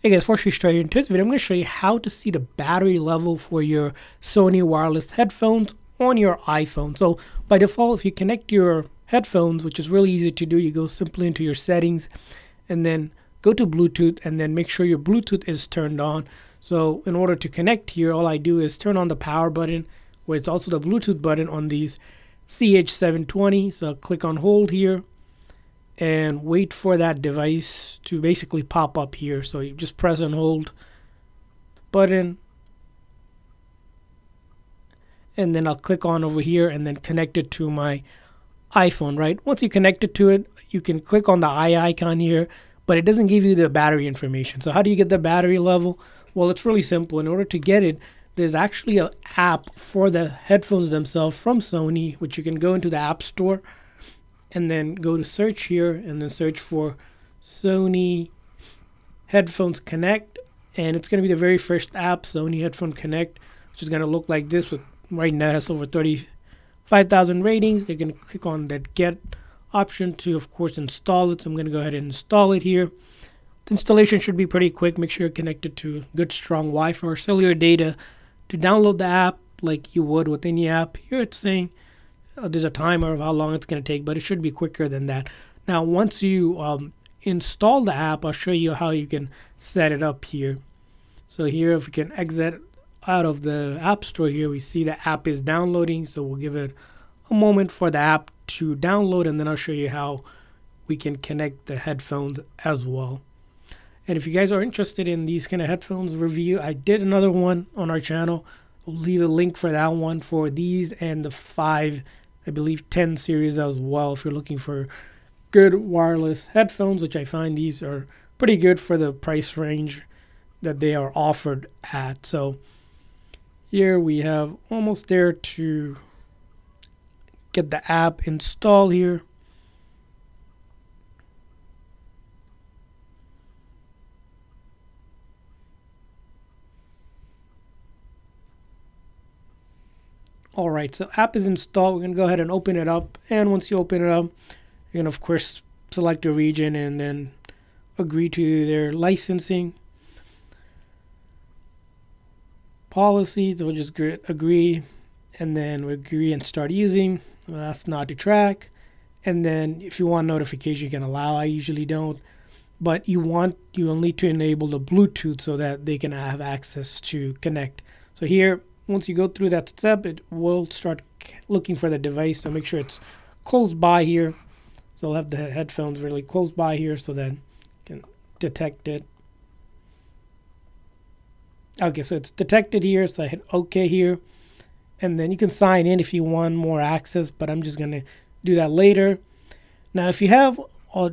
Hey guys, we straight into this video, I'm going to show you how to see the battery level for your Sony wireless headphones on your iPhone. So by default, if you connect your headphones, which is really easy to do, you go simply into your settings and then go to Bluetooth and then make sure your Bluetooth is turned on. So in order to connect here, all I do is turn on the power button where it's also the Bluetooth button on these CH720. So I'll click on hold here and wait for that device to basically pop up here. So you just press and hold button and then I'll click on over here and then connect it to my iPhone, right? Once you connect it to it, you can click on the eye icon here, but it doesn't give you the battery information. So how do you get the battery level? Well, it's really simple. In order to get it, there's actually an app for the headphones themselves from Sony, which you can go into the App Store and then go to search here and then search for Sony Headphones Connect. And it's going to be the very first app Sony Headphone Connect which is going to look like this with right now it has over 35,000 ratings. You're going to click on that get option to of course install it. So I'm going to go ahead and install it here. The installation should be pretty quick. Make sure you're connected to good strong Wi-Fi or cellular data to download the app like you would with any app. Here it's saying uh, there's a timer of how long it's going to take, but it should be quicker than that. Now, once you um, install the app, I'll show you how you can set it up here. So here, if we can exit out of the App Store here, we see the app is downloading. So we'll give it a moment for the app to download, and then I'll show you how we can connect the headphones as well. And if you guys are interested in these kind of headphones review, I did another one on our channel. We'll leave a link for that one for these and the five I believe 10 series as well if you're looking for good wireless headphones, which I find these are pretty good for the price range that they are offered at. So here we have almost there to get the app installed here. All right, so app is installed. We're gonna go ahead and open it up. And once you open it up, you can of course select a region and then agree to their licensing policies. We'll just agree and then we agree and start using. That's not to track. And then if you want notification, you can allow. I usually don't. But you want you will need to enable the Bluetooth so that they can have access to connect. So here once you go through that step, it will start looking for the device. So make sure it's close by here. So I'll have the headphones really close by here so that you can detect it. Okay, so it's detected here. So I hit OK here. And then you can sign in if you want more access, but I'm just going to do that later. Now, if you have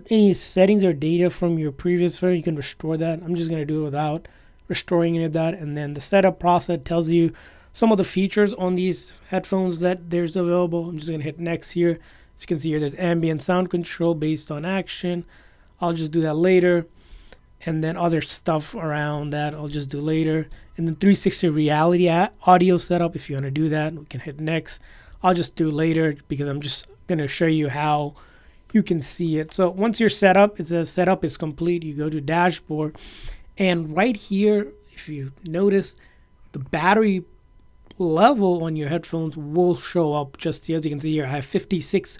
any settings or data from your previous phone, you can restore that. I'm just going to do it without restoring any of that. And then the setup process tells you some of the features on these headphones that there's available. I'm just going to hit next here. As you can see here, there's ambient sound control based on action. I'll just do that later. And then other stuff around that I'll just do later. And then 360 reality audio setup, if you want to do that, we can hit next. I'll just do later because I'm just going to show you how you can see it. So once you're set up, it says setup is complete. You go to dashboard. And right here, if you notice, the battery level on your headphones will show up. Just as you can see here I have 56%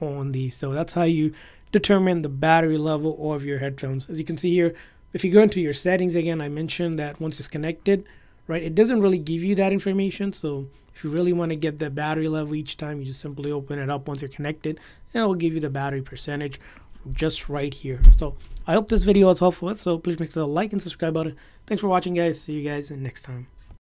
on these. So that's how you determine the battery level of your headphones. As you can see here if you go into your settings again I mentioned that once it's connected right it doesn't really give you that information. So if you really want to get the battery level each time you just simply open it up once you're connected and it will give you the battery percentage just right here. So I hope this video was helpful. So please make sure to like and subscribe button. Thanks for watching guys. See you guys next time